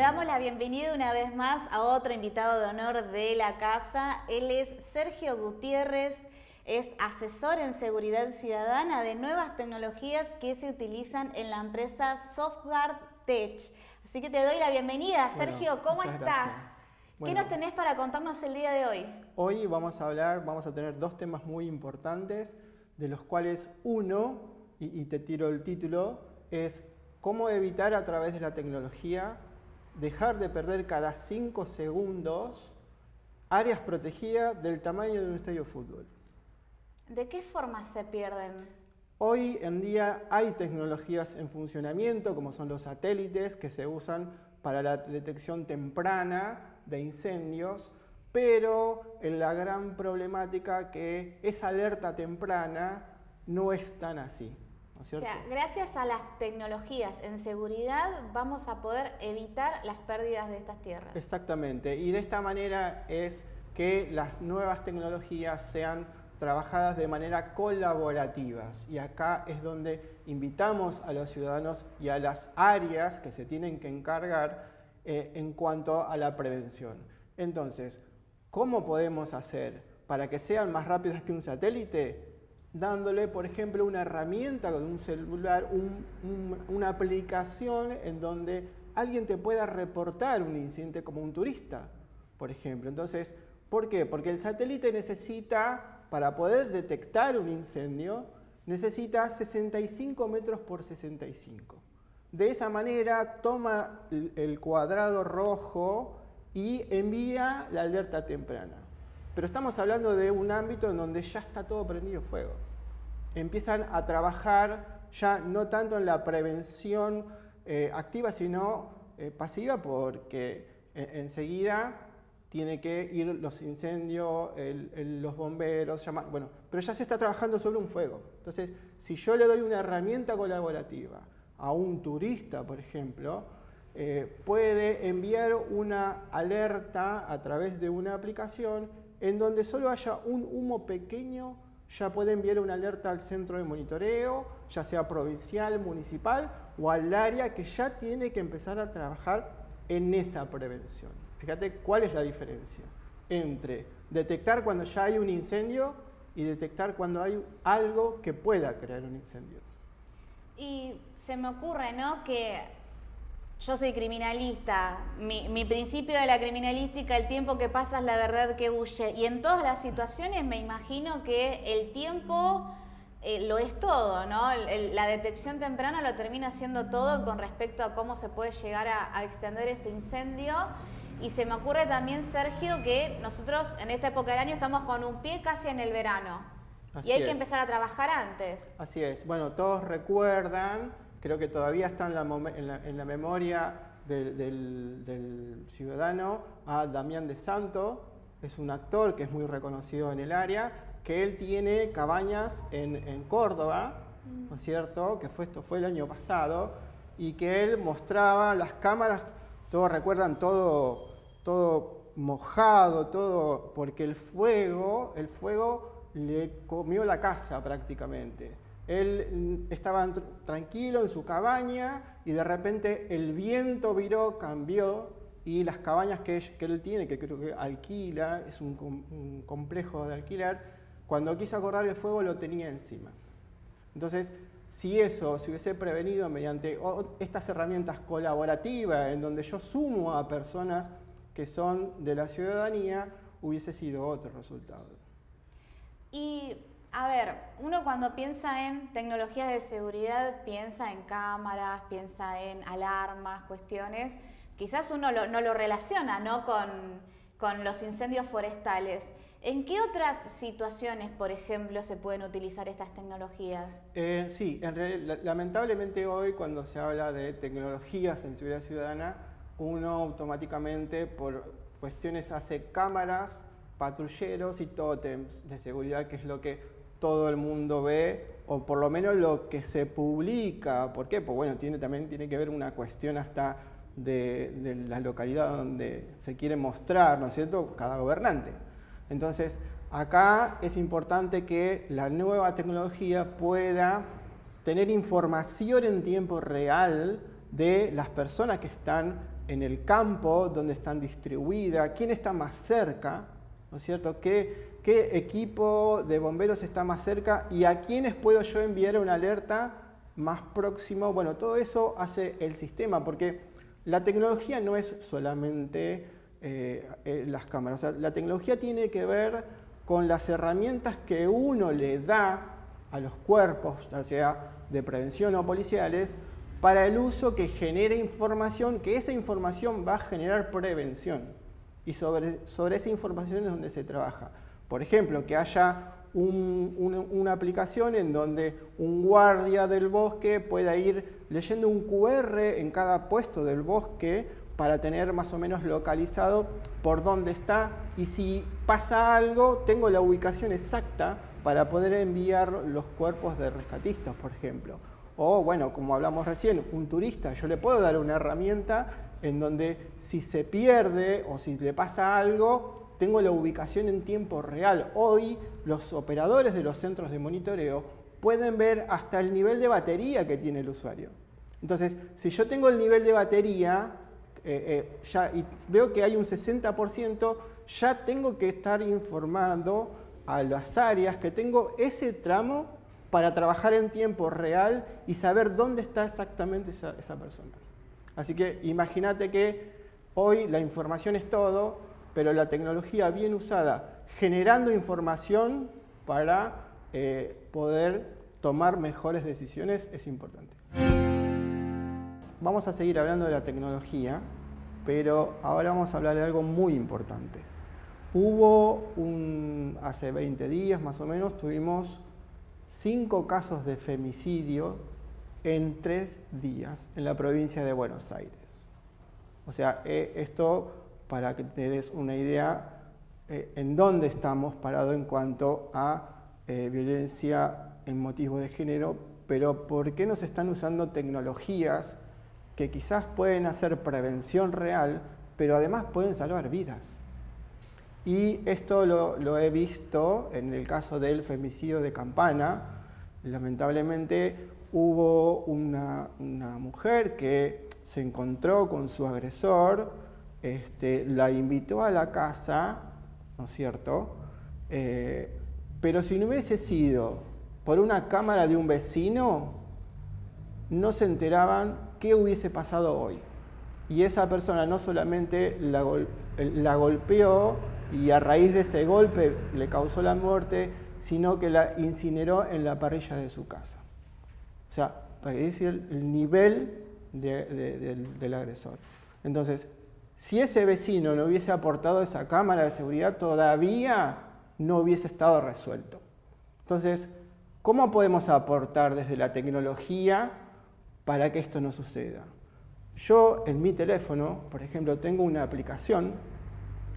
damos la bienvenida una vez más a otro invitado de honor de la casa. Él es Sergio Gutiérrez, es asesor en seguridad ciudadana de nuevas tecnologías que se utilizan en la empresa Software Tech. Así que te doy la bienvenida. Sergio, ¿cómo estás? ¿Qué nos tenés para contarnos el día de hoy? Hoy vamos a hablar, vamos a tener dos temas muy importantes, de los cuales uno, y, y te tiro el título, es cómo evitar a través de la tecnología dejar de perder cada cinco segundos áreas protegidas del tamaño de un estadio de fútbol. ¿De qué forma se pierden? Hoy en día hay tecnologías en funcionamiento, como son los satélites, que se usan para la detección temprana de incendios, pero en la gran problemática que esa alerta temprana no es tan así. O sea, gracias a las tecnologías en seguridad vamos a poder evitar las pérdidas de estas tierras. Exactamente, y de esta manera es que las nuevas tecnologías sean trabajadas de manera colaborativas. Y acá es donde invitamos a los ciudadanos y a las áreas que se tienen que encargar eh, en cuanto a la prevención. Entonces, ¿cómo podemos hacer para que sean más rápidos que un satélite? Dándole, por ejemplo, una herramienta con un celular, una aplicación en donde alguien te pueda reportar un incidente como un turista, por ejemplo. Entonces, ¿por qué? Porque el satélite necesita, para poder detectar un incendio, necesita 65 metros por 65. De esa manera toma el cuadrado rojo y envía la alerta temprana. Pero estamos hablando de un ámbito en donde ya está todo prendido fuego. Empiezan a trabajar ya no tanto en la prevención eh, activa, sino eh, pasiva, porque eh, enseguida tiene que ir los incendios, los bomberos, bueno, pero ya se está trabajando sobre un fuego. Entonces, si yo le doy una herramienta colaborativa a un turista, por ejemplo, puede enviar una alerta a través de una aplicación en donde solo haya un humo pequeño, ya puede enviar una alerta al centro de monitoreo, ya sea provincial, municipal o al área que ya tiene que empezar a trabajar en esa prevención. Fíjate cuál es la diferencia entre detectar cuando ya hay un incendio y detectar cuando hay algo que pueda crear un incendio. Y se me ocurre, ¿no? Que yo soy criminalista, mi, principio de la criminalística, el tiempo que pasa es la verdad que huye. Y en todas las situaciones me imagino que el tiempo eh, lo es todo, ¿no? la detección temprana lo termina siendo todo con respecto a cómo se puede llegar a, extender este incendio. Y se me ocurre también, Sergio, que nosotros en esta época del año estamos con un pie casi en el verano. y hay que empezar a trabajar antes. Así es. Bueno, todos recuerdan creo que todavía está en la, memoria del, ciudadano a Damián de Santo, es un actor que es muy reconocido en el área, que él tiene cabañas en, Córdoba, ¿no es cierto? Que fue, esto fue el año pasado, y que él mostraba las cámaras, todos recuerdan todo, todo mojado, todo, porque el fuego, el fuego le comió la casa prácticamente. Él mm, estaba tranquilo en su cabaña y de repente el viento viró, cambió y las cabañas que, él tiene, que creo que alquila, es un, complejo de alquilar, cuando quiso acordar el fuego lo tenía encima. Entonces, si eso se hubiese prevenido mediante estas herramientas colaborativas, en donde yo sumo a personas que son de la ciudadanía, hubiese sido otro resultado. Y a ver, uno cuando piensa en tecnologías de seguridad piensa en cámaras, piensa en alarmas, cuestiones. Quizás uno no lo relaciona ¿no? Con, los incendios forestales. ¿En qué otras situaciones, por ejemplo, se pueden utilizar estas tecnologías? Eh, sí, lamentablemente hoy cuando se habla de tecnologías en seguridad ciudadana, uno automáticamente por cuestiones hace cámaras, patrulleros y tótems de seguridad, que es lo que todo el mundo ve, o por lo menos lo que se publica. ¿Por qué? Pues bueno, tiene, también tiene que ver una cuestión hasta de, la localidad donde se quiere mostrar, ¿no es cierto?, cada gobernante. Entonces, acá es importante que la nueva tecnología pueda tener información en tiempo real de las personas que están en el campo, donde están distribuidas, quién está más cerca, ¿no es cierto? ¿Qué, ¿Qué equipo de bomberos está más cerca y a quiénes puedo yo enviar una alerta más próximo? Bueno, todo eso hace el sistema, porque la tecnología no es solamente eh, eh, las cámaras, la tecnología tiene que ver con las herramientas que uno le da a los cuerpos, ya sea de prevención o policiales, para el uso que genere información, que esa información va a generar prevención. Y sobre, sobre esa información es donde se trabaja. Por ejemplo, que haya una aplicación en donde un guardia del bosque pueda ir leyendo un QR en cada puesto del bosque para tener más o menos localizado por dónde está y si pasa algo, tengo la ubicación exacta para poder enviar los cuerpos de rescatistas, por ejemplo. O bueno, como hablamos recién, un turista, yo le puedo dar una herramienta en donde si se pierde o si le pasa algo, tengo la ubicación en tiempo real. Hoy los operadores de los centros de monitoreo pueden ver hasta el nivel de batería que tiene el usuario. Entonces, si yo tengo el nivel de batería eh, eh, y veo que hay un 60%, ya tengo que estar informando a las áreas que tengo ese tramo para trabajar en tiempo real y saber dónde está exactamente esa, persona. Así que imagínate que hoy la información es todo, pero la tecnología bien usada, generando información para eh, poder tomar mejores decisiones, es importante. Vamos a seguir hablando de la tecnología, pero ahora vamos a hablar de algo muy importante. Hubo un, hace 20 días más o menos, tuvimos cinco casos de femicidio en tres días en la provincia de Buenos Aires. O sea, eh, esto para que te des una idea eh, en dónde estamos parados en cuanto a eh, violencia en motivo de género, pero por qué nos están usando tecnologías que quizás pueden hacer prevención real, pero además pueden salvar vidas. Y esto lo, he visto en el caso del femicidio de Campana. Lamentablemente hubo una, mujer que se encontró con su agresor, este, la invitó a la casa, ¿no es cierto? Eh, pero si no hubiese sido por una cámara de un vecino, no se enteraban qué hubiese pasado hoy. Y esa persona no solamente la, la golpeó, y a raíz de ese golpe le causó la muerte, sino que la incineró en la parrilla de su casa. O sea, para que decir el nivel del agresor. Entonces, si ese vecino no hubiese aportado esa cámara de seguridad, todavía no hubiese estado resuelto. Entonces, ¿cómo podemos aportar desde la tecnología para que esto no suceda? Yo en mi teléfono, por ejemplo, tengo una aplicación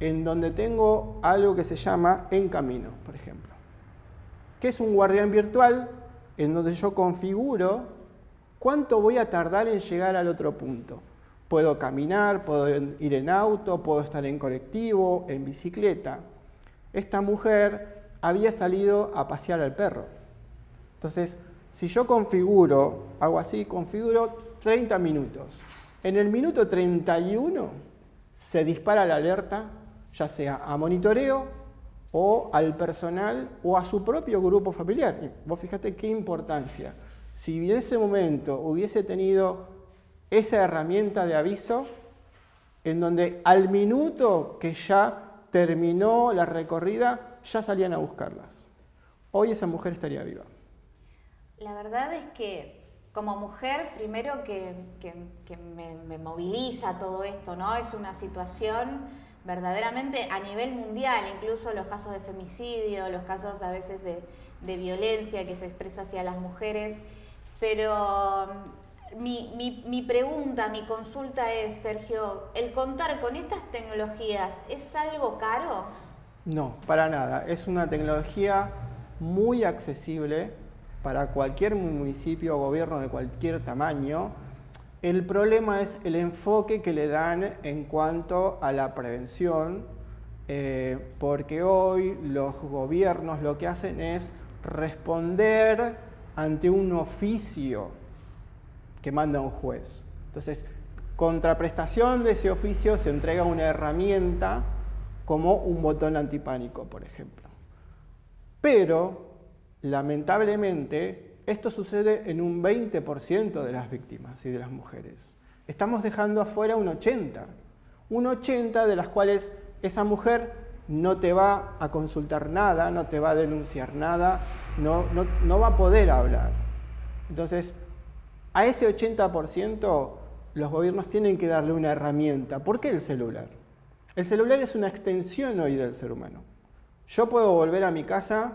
en donde tengo algo que se llama En Camino, por ejemplo, que es un guardián virtual en donde yo configuro cuánto voy a tardar en llegar al otro punto. Puedo caminar, puedo ir en auto, puedo estar en colectivo, en bicicleta. Esta mujer había salido a pasear al perro. Entonces, si yo configuro, hago así, configuro 30 minutos. En el minuto 31 se dispara la alerta ya sea a monitoreo o al personal o a su propio grupo familiar. vos fíjate qué importancia. Si en ese momento hubiese tenido esa herramienta de aviso, en donde al minuto que ya terminó la recorrida, ya salían a buscarlas. Hoy esa mujer estaría viva. La verdad es que como mujer, primero que, me, me, moviliza todo esto, ¿no? Es una situación verdaderamente a nivel mundial, incluso los casos de femicidio, los casos a veces de, violencia que se expresa hacia las mujeres. Pero mm, mi, pregunta, mi consulta es, Sergio, ¿el contar con estas tecnologías es algo caro? No, para nada. Es una tecnología muy accesible para cualquier municipio o gobierno de cualquier tamaño el problema es el enfoque que le dan en cuanto a la prevención, eh, porque hoy los gobiernos lo que hacen es responder ante un oficio que manda un juez. Entonces, contraprestación de ese oficio se entrega una herramienta como un botón antipánico, por ejemplo. Pero, lamentablemente, esto sucede en un 20% de las víctimas y de las mujeres. Estamos dejando afuera un 80%. Un 80% de las cuales esa mujer no te va a consultar nada, no te va a denunciar nada, no, no, va a poder hablar. Entonces, a ese 80% los gobiernos tienen que darle una herramienta. ¿Por qué el celular? El celular es una extensión hoy del ser humano. Yo puedo volver a mi casa,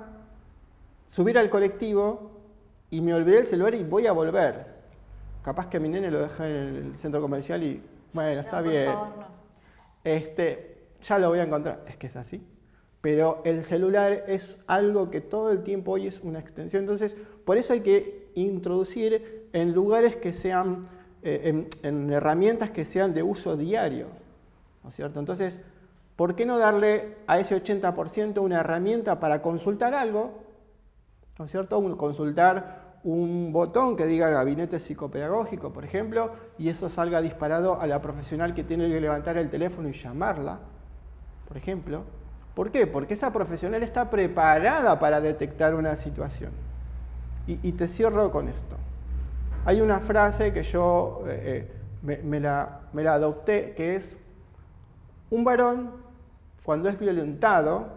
subir al colectivo y me olvidé el celular y voy a volver. Capaz que mi nene lo deja en el centro comercial y, bueno, está bien. Este, ya lo voy a encontrar. Es que es así. Pero el celular es algo que todo el tiempo hoy es una extensión. Entonces, por eso hay que introducir en lugares que sean, eh, en, herramientas que sean de uso diario. ¿No es cierto? Entonces, ¿por qué no darle a ese 80% una herramienta para consultar algo? ¿No es cierto? consultar un botón que diga gabinete psicopedagógico, por ejemplo, y eso salga disparado a la profesional que tiene que levantar el teléfono y llamarla por ejemplo. ¿Por qué? Porque esa profesional está preparada para detectar una situación. Y, te cierro con esto. Hay una frase que yo eh, eh, me, la, adopté, que es, un varón, cuando es violentado,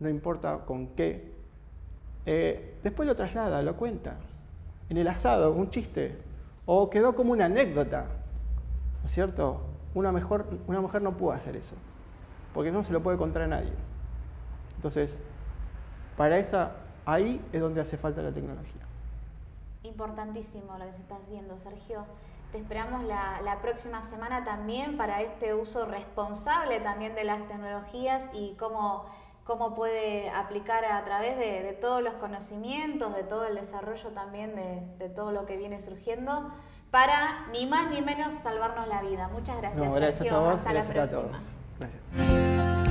no importa con qué, eh, después lo traslada, lo cuenta. En el asado, un chiste. O quedó como una anécdota. ¿No es cierto? Una, mejor, una mujer no puede hacer eso porque no se lo puede contar a nadie. Entonces, para esa, ahí es donde hace falta la tecnología. Importantísimo lo que se está haciendo, Sergio. Te esperamos la, próxima semana también para este uso responsable también de las tecnologías y cómo, cómo puede aplicar a través de, todos los conocimientos, de todo el desarrollo también de, todo lo que viene surgiendo para ni más ni menos salvarnos la vida. Muchas gracias. gracias a vos, gracias a todos. Gracias.